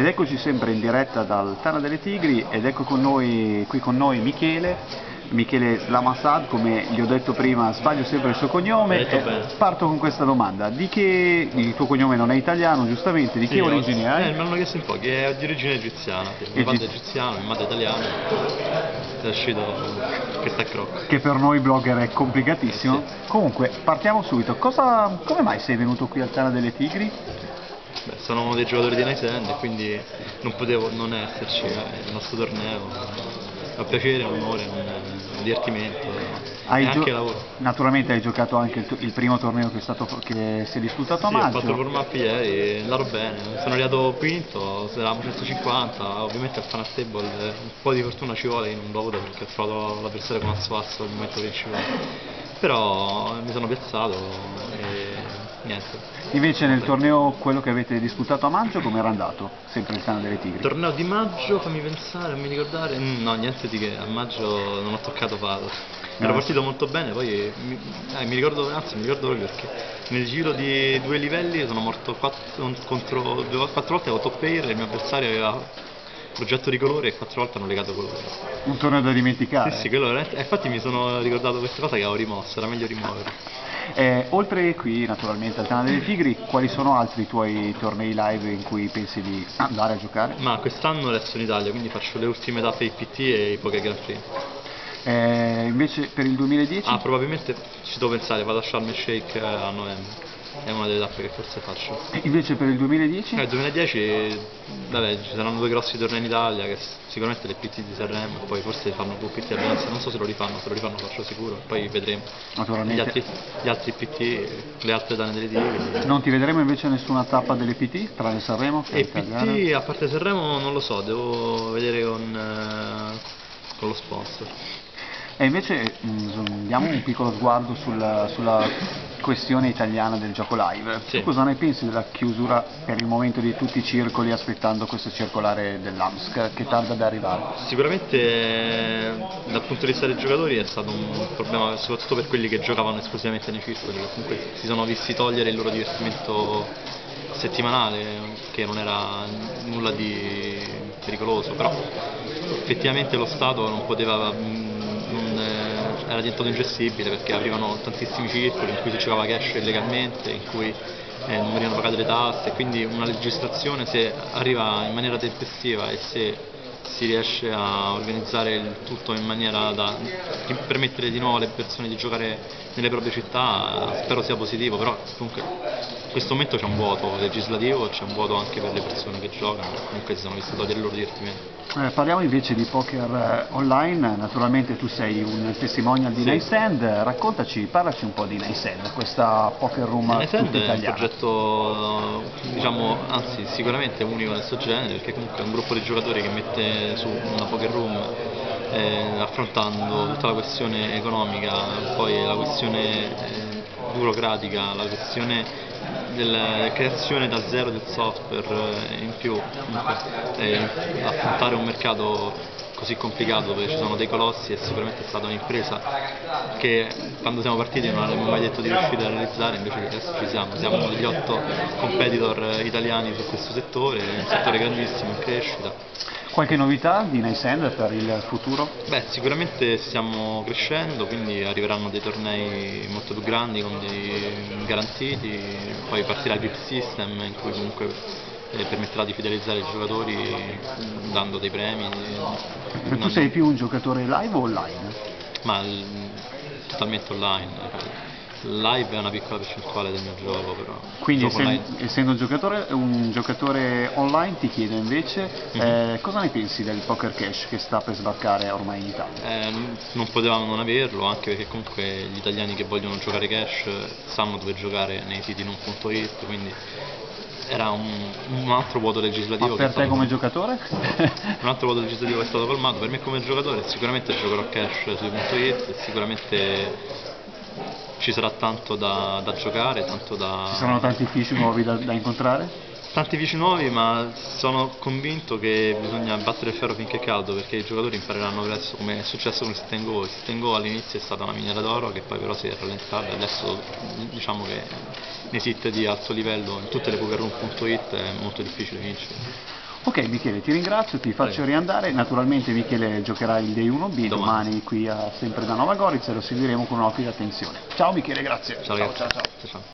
Ed eccoci sempre in diretta dal Tana delle Tigri ed ecco con noi, qui con noi Michele, Michele Slamassad, come gli ho detto prima, sbaglio sempre il suo cognome. Bene. parto con questa domanda, di che il tuo cognome non è italiano, giustamente, di che Sì, origini Eh, hai? me l'hanno chiesto un po', che è di origine egiziana. sì. Mio padre è egiziano, mia madre è italiana. È uscito che sta croc. Che per noi blogger è complicatissimo. Comunque, partiamo subito. Cosa, come mai sei venuto qui al Tana delle Tigri? Beh, sono uno dei giocatori di Night End e quindi non potevo non esserci. eh, il nostro torneo è un piacere, un onore, un, un divertimento Hai e anche lavoro. Naturalmente hai giocato anche il, il primo torneo che, è stato, che si è disputato a Sì, ho maggio. fatto il warm up ieri, andato bene, sono arrivato quinto, eravamo 150, ovviamente al Fan Table eh, un po' di fortuna ci vuole, io non l'ho avuto perché ho trovato l'avversario con Azzo Asso al momento principale, però mi sono piazzato niente. Invece nel torneo quello che avete disputato a maggio come era andato? Sempre il Tana delle Tigri. Torneo di maggio, fammi pensare, non mi ricordare, Mm, no niente di che, a maggio non ho toccato palo. Ero Ah. partito molto bene, poi mi, eh, mi ricordo, anzi mi ricordo proprio perché nel giro di due livelli sono morto quattro, contro, due, quattro volte avevo top air e il mio avversario aveva progetto di colore e quattro volte hanno legato colore. Un torneo da dimenticare. Sì, sì, quello veramente- infatti mi sono ricordato questa cosa che avevo rimosso, era meglio rimuovere. Eh, oltre qui naturalmente al Tana delle Tigri, quali sono altri tuoi tornei live in cui pensi di andare a giocare? Ma quest'anno resto in Italia, quindi faccio le ultime tappe IPT e i Poker Grand Prix. Eh, invece per il 2010? Ah, probabilmente ci devo pensare, vado a Sharm el Sheikh eh, a novembre. È una delle tappe che forse faccio. Invece per il 2010? Nel 2010 vabbè, ci saranno due grossi tornei in Italia, che sicuramente le PT di Sanremo, poi forse fanno due PT a Venezia, non so se lo rifanno, se lo rifanno faccio sicuro, poi vedremo. Gli Naturalmente. altri, gli altri PT, le altre dane delle tigri. Non ti vedremo invece nessuna tappa delle PT, tranne Sanremo? E? PT a parte Sanremo non lo so, devo vedere con, eh, con lo sponsor. E invece mh, diamo un piccolo sguardo sulla, sulla questione italiana del gioco live. Sì. Tu cosa ne pensi della chiusura per il momento di tutti i circoli aspettando questo circolare dell'AMSC che tarda ad arrivare? Sicuramente dal punto di vista dei giocatori è stato un problema soprattutto per quelli che giocavano esclusivamente nei circoli, che comunque si sono visti togliere il loro divertimento settimanale, che non era nulla di pericoloso, però effettivamente lo Stato non poteva, mh, non, eh, era diventato ingestibile perché aprivano tantissimi circoli in cui si giocava cash illegalmente, in cui eh, non venivano pagate le tasse, quindi una legislazione se arriva in maniera tempestiva e se si riesce a organizzare il tutto in maniera da permettere di nuovo alle persone di giocare nelle proprie città, spero sia positivo, però comunque in questo momento c'è un vuoto legislativo, c'è un vuoto anche per le persone che giocano, comunque si sono visti togliere il loro divertimento. Eh, parliamo invece di poker eh, online, naturalmente tu sei un testimonial di Sì. Nice End, raccontaci, parlaci un po' di Nice End, questa poker room tutta è un progetto, diciamo, anzi sicuramente unico nel suo genere, perché comunque è un gruppo di giocatori che mette su una poker room eh, affrontando tutta la questione economica, poi la questione eh, burocratica, la questione della creazione da zero del software eh, in più, affrontare un mercato così complicato dove ci sono dei colossi è sicuramente stata un'impresa che quando siamo partiti non avremmo mai detto di riuscire a realizzare, invece adesso ci siamo, siamo uno degli otto competitor eh, italiani su questo settore, è un settore grandissimo in crescita. Qualche novità di Nice End per il futuro? Beh, sicuramente stiamo crescendo, quindi arriveranno dei tornei molto più grandi con dei garantiti, poi partirà il VIP System in cui comunque permetterà di fidelizzare i giocatori dando dei premi. Tu Non- sei più un giocatore live o online? ma l- totalmente online. Live è una piccola percentuale del mio gioco, però. Quindi Gioco essen- online- essendo un giocatore, un giocatore online ti chiedo invece Mhm. eh, cosa ne pensi del poker cash che sta per sbarcare ormai in Italia? Eh, non potevamo non averlo, anche perché comunque gli italiani che vogliono giocare cash sanno dove giocare nei siti non.it, quindi era un, un altro vuoto legislativo Ma per te come giocatore? un altro vuoto legislativo che è stato colmato, per me come giocatore sicuramente giocherò cash sui .it e sicuramente ci sarà tanto da, da giocare, tanto da... Ci saranno tanti fish nuovi da, da incontrare? Tanti vici nuovi, ma sono convinto che bisogna battere il ferro finché è caldo perché i giocatori impareranno presto come è successo con il Sit and Go. Il Sit and Go all'inizio è stata una miniera d'oro che poi però si è rallentata e adesso diciamo che nei sit di alto livello in tutte le pokerroom.it è molto difficile vincere. Ok Michele, ti ringrazio, ti faccio riandare, naturalmente Michele giocherà il Day 1B domani, Domani. qui a, sempre da Nova Gorizia, lo seguiremo con un occhio di attenzione. Ciao Michele, grazie. Ciao ciao. ciao. ciao. ciao.